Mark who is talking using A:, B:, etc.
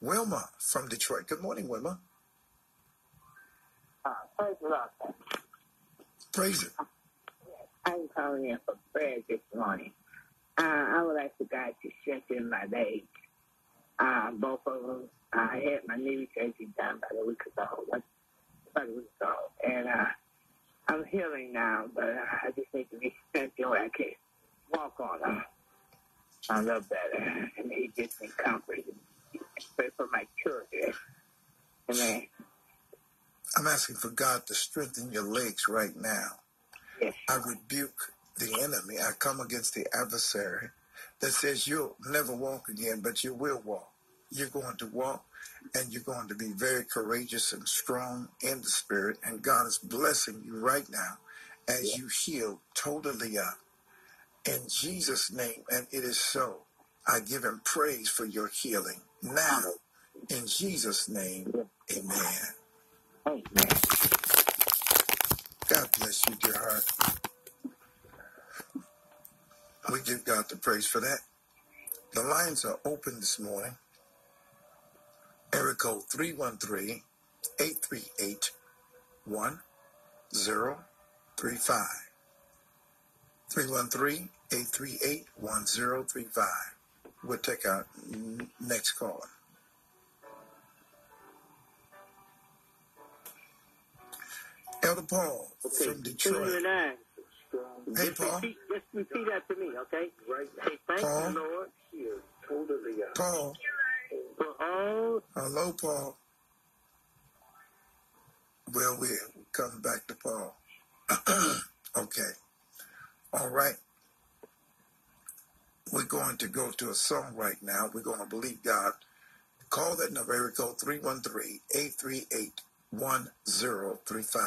A: Wilma from Detroit. Good morning, Wilma.
B: Uh, praise the Lord.
A: Praise it.
B: I'm calling in for prayer this morning. Uh, I would like for God to strengthen my legs. Uh, both of them. I had my knee surgery done about a week ago. About a week ago. And uh, I'm healing now, but I just need to be strengthened where I can walk on them. a little better. And he gives me comfort. Pray for my children. Amen.
A: I'm asking for God to strengthen your legs right now.
B: Yes.
A: I rebuke the enemy. I come against the adversary that says you'll never walk again, but you will walk. You're going to walk and you're going to be very courageous and strong in the spirit. And God is blessing you right now as you heal totally up. In Jesus' name, and it is so. I give him praise for your healing. Now, in Jesus' name, amen.
B: Amen.
A: God bless you, dear heart. We give God the praise for that. The lines are open this morning. Code 313 838 1035. 313 838 1035. We'll take our next call. Elder Paul
C: Okay,
A: from
C: two
A: Detroit.
C: and nine.
A: Hey,
C: just
A: Paul.
C: Repeat, just repeat that to me, okay?
D: Right
C: Say, thank
A: Paul.
C: you, Lord,
D: here, totally out.
A: Paul.
C: for all
A: Hello, Paul. Well, we'll come back to Paul. okay. All right. We're going to go to a song right now. We're going to believe God. Call that number, area code 313 838 1035.